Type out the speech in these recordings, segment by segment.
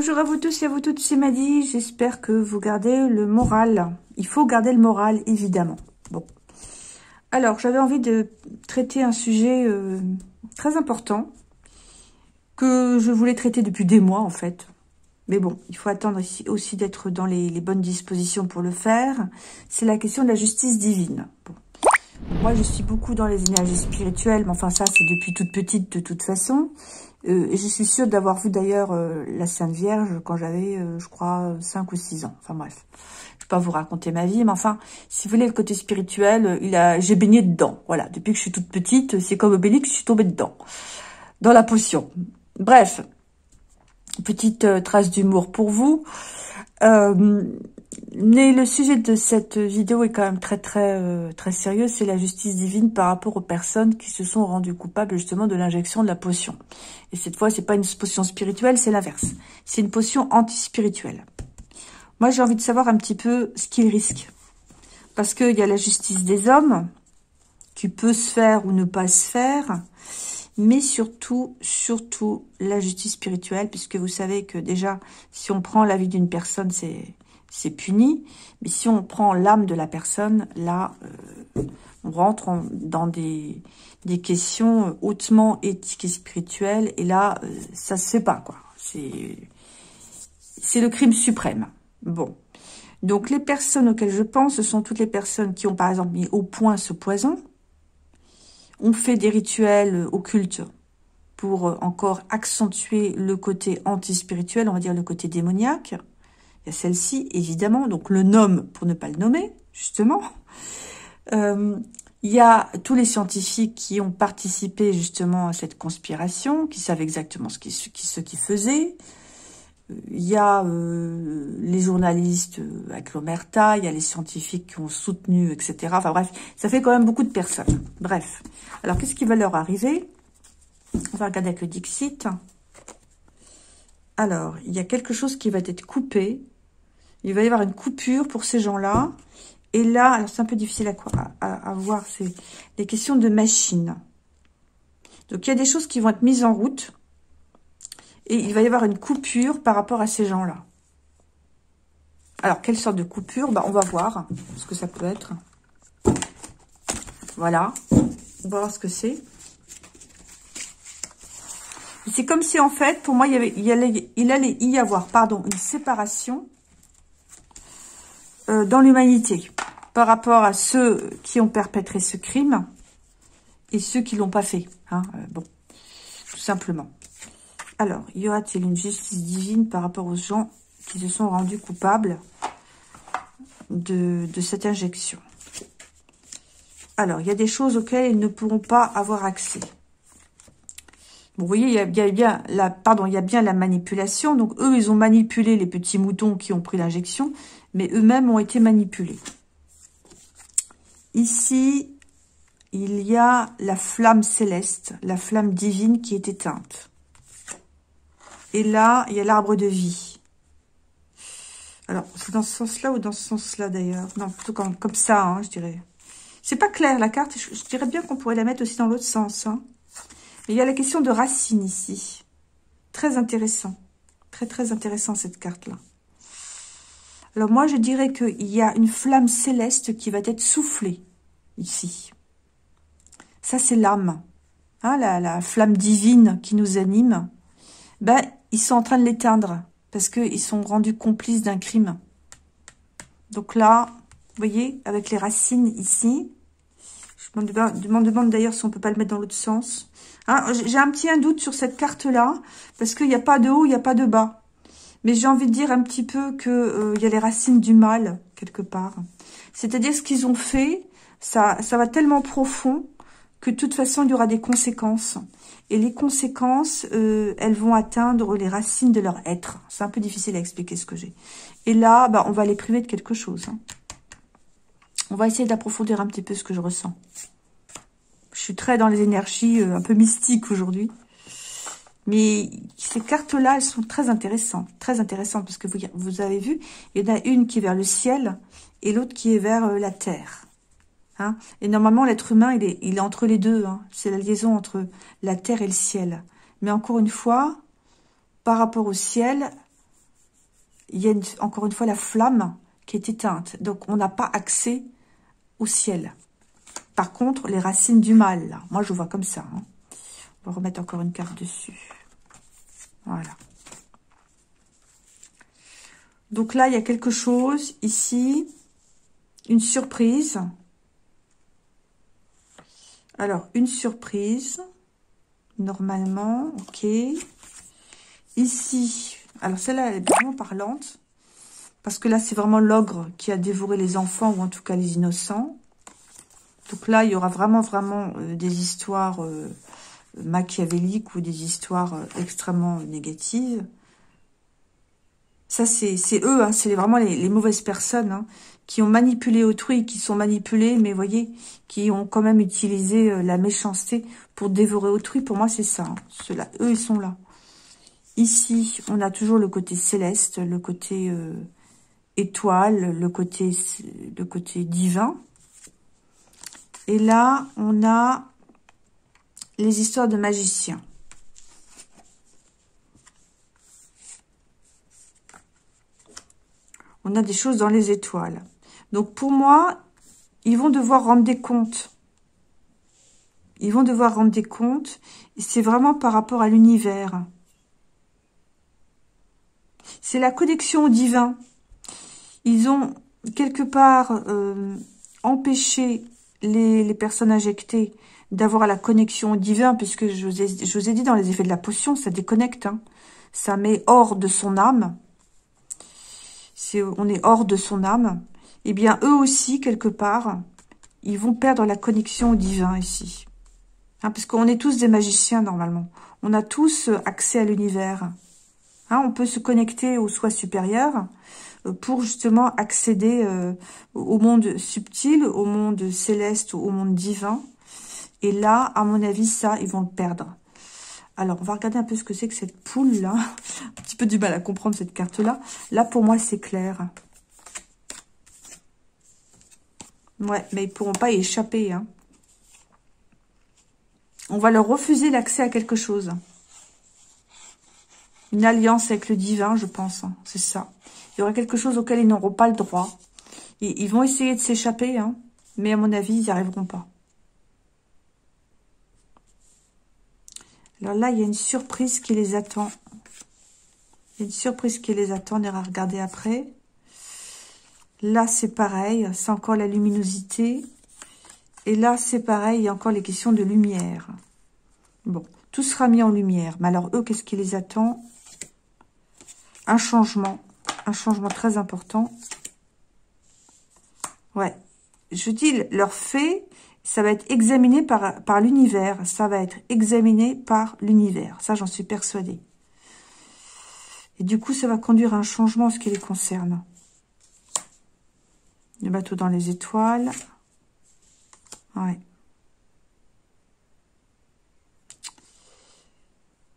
Bonjour à vous tous et à vous toutes, c'est Maddy. J'espère que vous gardez le moral. Il faut garder le moral, évidemment. Bon. Alors, j'avais envie de traiter un sujet euh, très important que je voulais traiter depuis des mois, en fait. Mais bon, il faut attendre aussi d'être dans les, bonnes dispositions pour le faire. C'est la question de la justice divine. Moi, je suis beaucoup dans les énergies spirituelles, mais enfin ça, c'est depuis toute petite de toute façon. Euh, et je suis sûre d'avoir vu d'ailleurs euh, la Sainte Vierge quand j'avais, euh, je crois, 5 ou 6 ans. Enfin bref, je ne vais pas vous raconter ma vie, mais enfin, si vous voulez, le côté spirituel, il a, j'ai baigné dedans. Voilà, depuis que je suis toute petite, c'est comme Obélix, je suis tombée dedans, dans la potion. Bref, petite trace d'humour pour vous. Mais le sujet de cette vidéo est quand même très très euh, très sérieux, c'est la justice divine par rapport aux personnes qui se sont rendues coupables justement de l'injection de la potion. Et cette fois, c'est pas une potion spirituelle, c'est l'inverse. C'est une potion anti-spirituelle. Moi, j'ai envie de savoir un petit peu ce qu'ils risquent. Parce qu'il y a la justice des hommes, qui peut se faire ou ne pas se faire, mais surtout, surtout la justice spirituelle, puisque vous savez que déjà, si on prend la vie d'une personne, c'est c'est puni. Mais si on prend l'âme de la personne, là, euh, on rentre dans des, des questions hautement éthiques et spirituelles. Et là, euh, ça se fait pas, quoi. C'est le crime suprême. Bon. Donc, les personnes auxquelles je pense, ce sont toutes les personnes qui ont, par exemple, mis au point ce poison, ont fait des rituels occultes pour encore accentuer le côté anti-spirituel, on va dire le côté démoniaque, celle-ci, évidemment, donc le nomme pour ne pas le nommer, justement. Euh, il y a tous les scientifiques qui ont participé justement à cette conspiration, qui savent exactement ce qu'ils qui faisaient. Il y a euh, les journalistes avec l'Omerta, il y a les scientifiques qui ont soutenu, etc. Enfin bref, ça fait quand même beaucoup de personnes. Bref. Alors, qu'est-ce qui va leur arriver? On va regarder avec le Dixit. Alors, il y a quelque chose qui va être coupé il va y avoir une coupure pour ces gens-là. Et là, alors c'est un peu difficile à, voir, c'est les questions de machine. Donc, il y a des choses qui vont être mises en route. Et il va y avoir une coupure par rapport à ces gens-là. Alors, quelle sorte de coupure? Bah, On va voir ce que ça peut être. Voilà. On va voir ce que c'est. C'est comme si, en fait, pour moi, il, allait y avoir pardon, une séparation euh, dans l'humanité par rapport à ceux qui ont perpétré ce crime et ceux qui l'ont pas fait. Hein, euh, bon, tout simplement. Alors, y aura-t-il une justice divine par rapport aux gens qui se sont rendus coupables de, cette injection? Alors, il y a des choses auxquelles ils ne pourront pas avoir accès. vous voyez, il y a bien la manipulation. Donc, eux, ils ont manipulé les petits moutons qui ont pris l'injection mais eux-mêmes ont été manipulés. Ici, il y a la flamme céleste, la flamme divine qui est éteinte. Et là, il y a l'arbre de vie. Alors, c'est dans ce sens-là ou dans ce sens-là d'ailleurs? Non, plutôt comme, comme ça, hein, je dirais. C'est pas clair, la carte. Je, dirais bien qu'on pourrait la mettre aussi dans l'autre sens. Hein. Il y a la question de racine ici. Très intéressant. Très, très intéressant cette carte-là. Alors moi, je dirais qu'il y a une flamme céleste qui va être soufflée ici. Ça, c'est l'âme. Hein, la, flamme divine qui nous anime. Ben, ils sont en train de l'éteindre parce qu'ils sont rendus complices d'un crime. Donc là, vous voyez, avec les racines ici, je me demande, d'ailleurs si on peut pas le mettre dans l'autre sens. Hein, j'ai un petit doute sur cette carte-là, parce qu'il n'y a pas de haut, il n'y a pas de bas. Mais j'ai envie de dire un petit peu qu'il euh, y a les racines du mal, quelque part. C'est-à-dire ce qu'ils ont fait, ça, ça va tellement profond que de toute façon, il y aura des conséquences. Et les conséquences, euh, elles vont atteindre les racines de leur être. C'est un peu difficile à expliquer ce que j'ai. Et là, bah, on va les priver de quelque chose. Hein. On va essayer d'approfondir un petit peu ce que je ressens. Je suis très dans les énergies euh, un peu mystiques aujourd'hui. Mais ces cartes-là, elles sont très intéressantes. Très intéressantes parce que vous, avez vu, il y en a une qui est vers le ciel et l'autre qui est vers euh, la terre. Hein et normalement, l'être humain, il est, entre les deux. Hein C'est la liaison entre la terre et le ciel. Mais encore une fois, par rapport au ciel, il y a encore une fois la flamme qui est éteinte. Donc, on n'a pas accès au ciel. Par contre, les racines du mal, moi, je vois comme ça. Hein. On va remettre encore une carte dessus. Voilà. Donc là, il y a quelque chose ici. Une surprise. Alors, une surprise. Normalement, ok. Ici, alors celle-là, elle est vraiment parlante. Parce que là, c'est vraiment l'ogre qui a dévoré les enfants, ou en tout cas les innocents. Donc là, il y aura vraiment, vraiment euh, des histoires euh, machiavéliques ou des histoires euh, extrêmement négatives. Ça, c'est eux, hein, c'est vraiment les, mauvaises personnes hein, qui ont manipulé autrui, qui sont manipulés, mais voyez, qui ont quand même utilisé la méchanceté pour dévorer autrui. Pour moi, c'est ça. Hein. Eux, ils sont là. Ici, on a toujours le côté céleste, le côté euh, étoile, le côté, le côté divin. Et là, on a les histoires de magiciens. On a des choses dans les étoiles. Donc, pour moi, ils vont devoir rendre des comptes. Ils vont devoir rendre des comptes. C'est vraiment par rapport à l'univers. C'est la connexion au divin. Ils ont quelque part euh, empêché les, personnes injectées d'avoir la connexion au divin, puisque je vous, ai, dit dans les effets de la potion, ça déconnecte. Hein. Ça met hors de son âme. on est hors de son âme. Eh bien, eux aussi, quelque part, ils vont perdre la connexion au divin ici. Hein, parce qu'on est tous des magiciens, normalement. On a tous accès à l'univers. Hein, on peut se connecter au soi supérieur euh, pour justement accéder euh, au monde subtil, au monde céleste, au monde divin. Et là, à mon avis, ça, ils vont le perdre. Alors, on va regarder un peu ce que c'est que cette poule-là. un petit peu du mal à comprendre cette carte-là. Là, pour moi, c'est clair. Ouais, mais ils pourront pas y échapper. Hein. On va leur refuser l'accès à quelque chose. Une alliance avec le divin, je pense. Hein. C'est ça. Il y aura quelque chose auquel ils n'auront pas le droit. Ils, vont essayer de s'échapper, hein, mais à mon avis, ils n'y arriveront pas. Alors là, il y a une surprise qui les attend. Il y a une surprise qui les attend, on ira regarder après. Là, c'est pareil, c'est encore la luminosité. Et là, c'est pareil, il y a encore les questions de lumière. Bon, tout sera mis en lumière. Mais alors, eux, qu'est-ce qui les attend? Un changement, un changement très important. Ouais, je dis, leur fait, ça va être examiné par, par l'univers. Ça va être examiné par l'univers. Ça, j'en suis persuadée. Et du coup, ça va conduire à un changement en ce qui les concerne. Le bateau dans les étoiles. Ouais.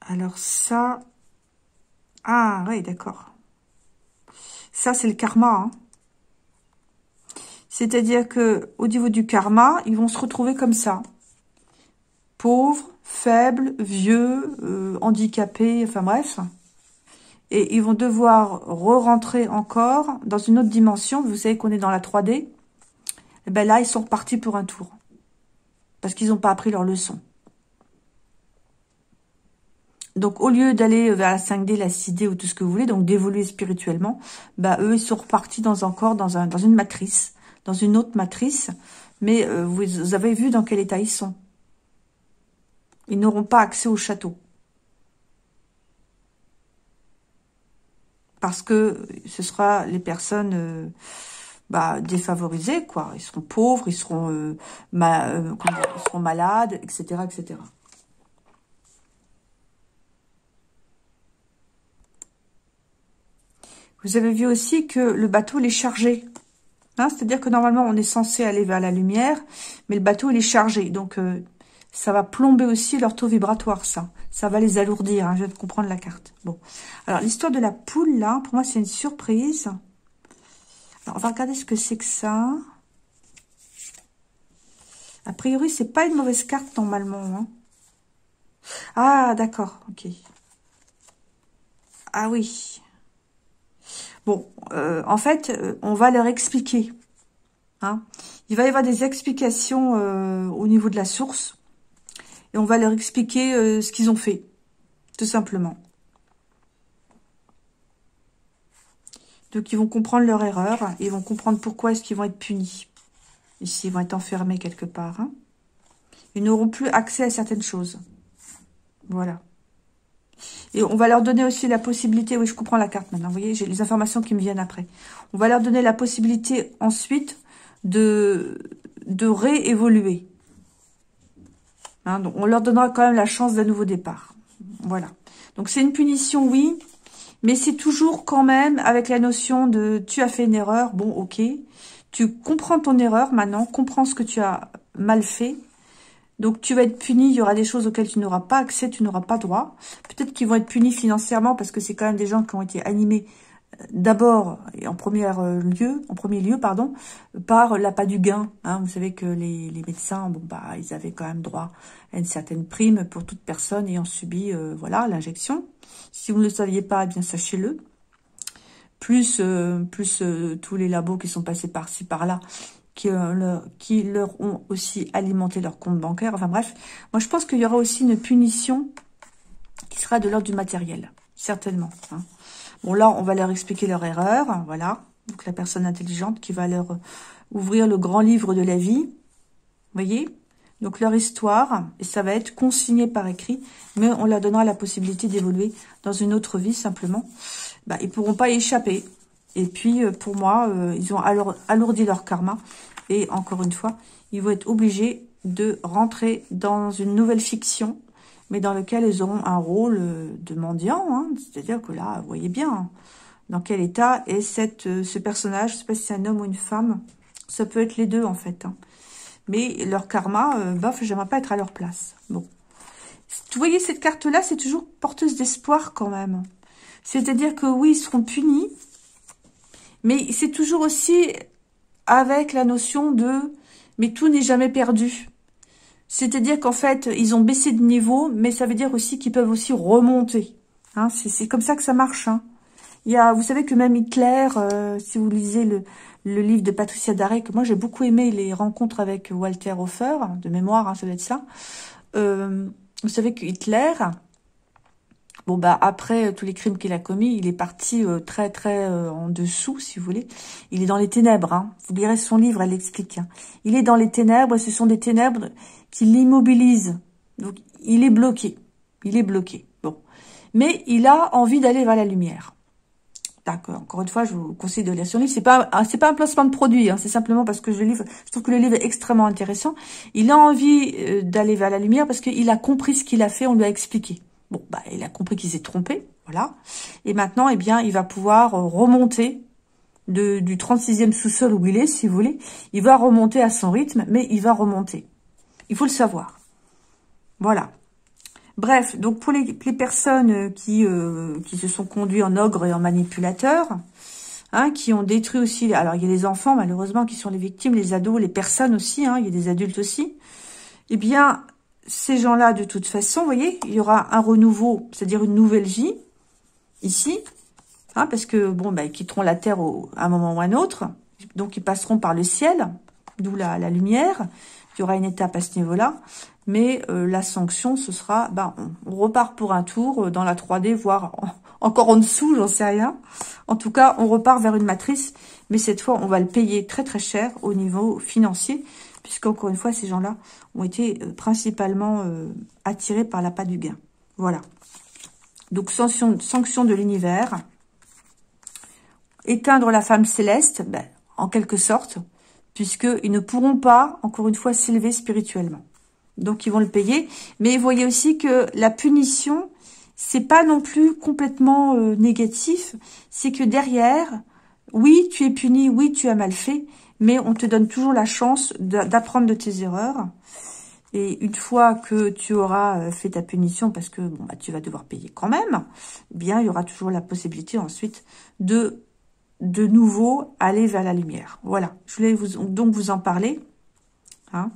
Alors ça, ah, oui, d'accord. Ça, c'est le karma. Hein. C'est-à-dire que au niveau du karma, ils vont se retrouver comme ça. Pauvres, faibles, vieux, euh, handicapés, enfin bref. Et ils vont devoir re-rentrer encore dans une autre dimension. Vous savez qu'on est dans la 3D. Et eh ben là, ils sont repartis pour un tour. Parce qu'ils n'ont pas appris leur leçon. Donc, au lieu d'aller vers la 5D, la 6D ou tout ce que vous voulez, donc d'évoluer spirituellement, bah eux, ils sont repartis dans encore dans, un, dans une matrice, dans une autre matrice. Mais euh, vous avez vu dans quel état ils sont. Ils n'auront pas accès au château. Parce que ce sera les personnes euh, bah, défavorisées, quoi. Ils seront pauvres, ils seront, euh, malades, etc., etc. Vous avez vu aussi que le bateau, il est chargé. Hein, C'est-à-dire que normalement, on est censé aller vers la lumière, mais le bateau, il est chargé. Donc, euh, ça va plomber aussi leur taux vibratoire, ça. Ça va les alourdir, hein, je viens de comprendre la carte. Bon. Alors, l'histoire de la poule, là, pour moi, c'est une surprise. Alors, on va regarder ce que c'est que ça. A priori, c'est pas une mauvaise carte, normalement. Hein. Ah, d'accord, ok. Ah oui. Bon, euh, en fait, euh, on va leur expliquer. Hein. Il va y avoir des explications euh, au niveau de la source. Et on va leur expliquer ce qu'ils ont fait. Tout simplement. Donc, ils vont comprendre leur erreur. Ils vont comprendre pourquoi est-ce qu'ils vont être punis. Ici, ils vont être enfermés quelque part. Hein. Ils n'auront plus accès à certaines choses. Voilà. Et on va leur donner aussi la possibilité, oui, je comprends la carte maintenant, vous voyez, j'ai les informations qui me viennent après. On va leur donner la possibilité ensuite de, de réévoluer. Hein, donc on leur donnera quand même la chance d'un nouveau départ. Voilà. Donc c'est une punition, oui, mais c'est toujours quand même avec la notion de tu as fait une erreur, bon, ok, tu comprends ton erreur maintenant, comprends ce que tu as mal fait, donc tu vas être puni, il y aura des choses auxquelles tu n'auras pas accès, tu n'auras pas droit. Peut-être qu'ils vont être punis financièrement parce que c'est quand même des gens qui ont été animés euh, d'abord et en premier euh, lieu, en premier lieu pardon, par l'appât du gain. Hein. Vous savez que les, médecins, bon bah ils avaient quand même droit à une certaine prime pour toute personne ayant subi euh, voilà l'injection. Si vous ne le saviez pas, eh bien sachez-le. Plus plus tous les labos qui sont passés par-ci par-là qui, euh, qui leur ont aussi alimenté leur compte bancaire. Enfin bref, moi je pense qu'il y aura aussi une punition qui sera de l'ordre du matériel, certainement. Hein. Bon là, on va leur expliquer leur erreur, voilà. Donc la personne intelligente qui va leur ouvrir le grand livre de la vie, voyez donc leur histoire, et ça va être consigné par écrit, mais on leur donnera la possibilité d'évoluer dans une autre vie simplement. Bah, ils pourront pas y échapper. Et puis, euh, pour moi, euh, ils ont alourdi leur karma. Et encore une fois, ils vont être obligés de rentrer dans une nouvelle fiction, mais dans laquelle ils auront un rôle euh, de mendiant. Hein. C'est-à-dire que là, vous voyez bien hein, dans quel état est cette, ce personnage. Je ne sais pas si c'est un homme ou une femme. Ça peut être les deux, en fait. Hein. Mais leur karma, euh, bof, j'aimerais pas être à leur place. Bon. Vous voyez, cette carte-là, c'est toujours porteuse d'espoir quand même. C'est-à-dire que oui, ils seront punis, mais c'est toujours aussi avec la notion de « mais tout n'est jamais perdu ». C'est-à-dire qu'en fait, ils ont baissé de niveau, mais ça veut dire aussi qu'ils peuvent aussi remonter. Hein, c'est comme ça que ça marche. Hein. Il y a, vous savez que même Hitler, euh, si vous lisez le, livre de Patricia Daré, que moi j'ai beaucoup aimé les rencontres avec Walter Hofer, de mémoire, hein, ça doit être ça. Euh, vous savez que Hitler, Bon, bah après euh, tous les crimes qu'il a commis, il est parti euh, très très euh, en dessous, si vous voulez. Il est dans les ténèbres. Hein. Vous lirez son livre, elle l'explique. Hein. Il est dans les ténèbres ce sont des ténèbres qui l'immobilisent. Donc, il est bloqué. Il est bloqué. Bon. Mais il a envie d'aller vers la lumière. D'accord. Encore une fois, je vous conseille de lire son livre. C'est pas, c'est pas un placement de produit. Hein. C'est simplement parce que je, livre, je trouve que le livre est extrêmement intéressant. Il a envie d'aller vers la lumière parce qu'il a compris ce qu'il a fait. On lui a expliqué. Bon, bah, il a compris qu'il s'est trompé, voilà. Et maintenant, eh bien, il va pouvoir euh, remonter du 36e sous-sol où il est, si vous voulez. Il va remonter à son rythme, mais il va remonter. Il faut le savoir. Voilà. Bref, donc pour les, personnes qui, euh, qui se sont conduits en ogre et en manipulateur, hein, qui ont détruit aussi... Alors, il y a les enfants, malheureusement, qui sont les victimes, les ados, les personnes aussi, hein, il y a des adultes aussi. Eh bien, ces gens-là, de toute façon, voyez, il y aura un renouveau, c'est-à-dire une nouvelle vie, ici, hein, parce que, bon, bah, ils quitteront la Terre à un moment ou à un autre, donc ils passeront par le ciel, d'où la, lumière, il y aura une étape à ce niveau-là, mais euh, la sanction, ce sera, ben, on, repart pour un tour euh, dans la 3D, voire encore en dessous, j'en sais rien. En tout cas, on repart vers une matrice, mais cette fois, on va le payer très très cher au niveau financier, puisqu'encore une fois, ces gens-là ont été euh, principalement euh, attirés par l'appât du gain. Voilà. Donc, sanction, sanction de l'univers. Éteindre la femme céleste, ben, en quelque sorte, puisqu'ils ne pourront pas, encore une fois, s'élever spirituellement. Donc, ils vont le payer. Mais voyez aussi que la punition, c'est pas non plus complètement euh, négatif. C'est que derrière, oui, tu es puni, oui, tu as mal fait, mais on te donne toujours la chance d'apprendre de tes erreurs. Et une fois que tu auras euh, fait ta punition, parce que bon bah tu vas devoir payer quand même, eh bien il y aura toujours la possibilité ensuite de de nouveau aller vers la lumière. Voilà, je voulais donc vous en parler. Hein.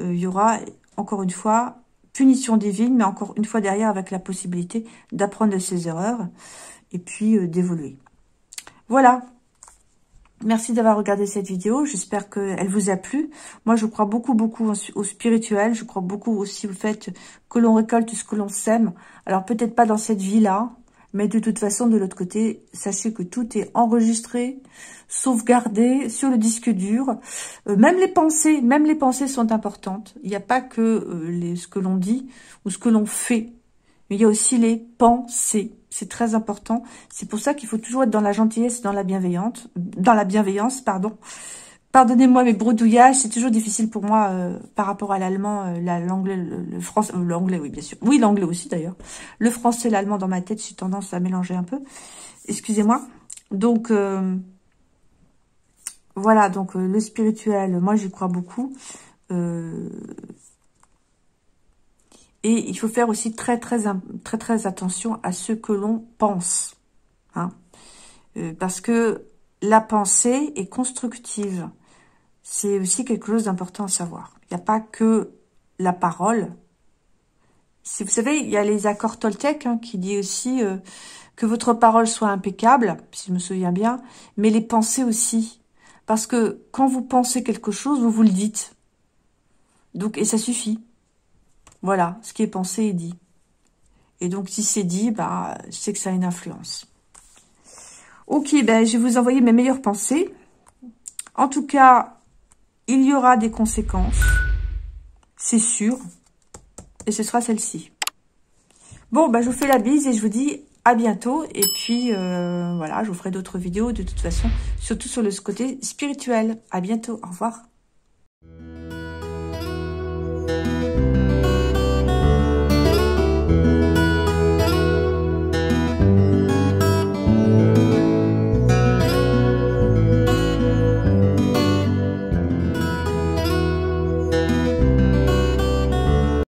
Euh, il y aura encore une fois punition divine, mais encore une fois derrière avec la possibilité d'apprendre de ses erreurs et puis euh, d'évoluer. Voilà. Merci d'avoir regardé cette vidéo. J'espère qu'elle vous a plu. Moi, je crois beaucoup, beaucoup au spirituel. Je crois beaucoup aussi au fait que l'on récolte ce que l'on sème. Alors, peut-être pas dans cette vie-là, mais de toute façon, de l'autre côté, sachez que tout est enregistré, sauvegardé sur le disque dur. Euh, même les pensées, même les pensées sont importantes. Il n'y a pas que euh, ce que l'on dit ou ce que l'on fait. Mais il y a aussi les pensées. C'est très important. C'est pour ça qu'il faut toujours être dans la gentillesse, dans la bienveillance, dans la bienveillance, pardon. Pardonnez-moi mes bredouillages, c'est toujours difficile pour moi euh, par rapport à l'allemand, euh, l'anglais, le, français, euh, l'anglais, oui bien sûr. Oui, l'anglais aussi d'ailleurs. Le français, l'allemand dans ma tête, j'ai tendance à mélanger un peu. Excusez-moi. Donc voilà, donc le spirituel, moi j'y crois beaucoup. et il faut faire aussi très très très très attention à ce que l'on pense, hein. parce que la pensée est constructive c'est aussi quelque chose d'important à savoir. Il n'y a pas que la parole. Vous savez, il y a les accords Toltec hein, qui dit aussi euh, que votre parole soit impeccable, si je me souviens bien, mais les pensées aussi. Parce que quand vous pensez quelque chose, vous vous le dites. Donc, et ça suffit. Voilà, ce qui est pensé est dit. Et donc, si c'est dit, bah, c'est que ça a une influence. Ok, ben, je vais vous envoyer mes meilleures pensées. En tout cas, il y aura des conséquences. C'est sûr. Et ce sera celle-ci. Bon, ben, je vous fais la bise et je vous dis à bientôt. Et puis, euh, voilà, je vous ferai d'autres vidéos de toute façon, surtout sur le côté spirituel. À bientôt. Au revoir.